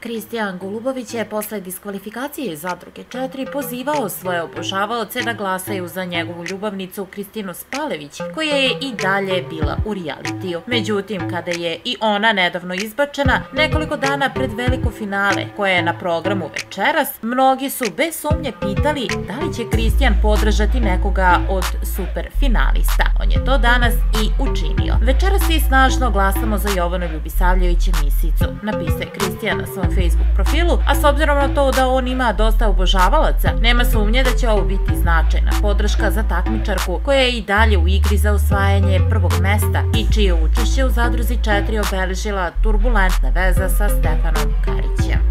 Kristijan Golubović je posle diskvalifikacije Zadruge 4 pozivao svoje obožavaoce da glasaju za njegovu ljubavnicu Kristinu Spalević, koja je i dalje bila u realitiju. Međutim, kada je i ona nedavno izbačena, nekoliko dana pred veliko finale, koje je na programu večeras, mnogi su bez sumnje pitali da li će Kristijan podržati nekoga od super finalista. On je to danas i učinio. Večeras svi snažno glasamo za Jovanu Ljubisavljević Misicu, napisao je Kristijan na svom Facebook profilu, a s obzirom na to da on ima dosta obožavalaca, nema sumnje da će ovo biti značajna podrška za takmičarku koja je i dalje u igri za osvajanje prvog mesta i čije učešće u zadruzi 4 obeležila turbulentna veza sa Stefanom Karićem.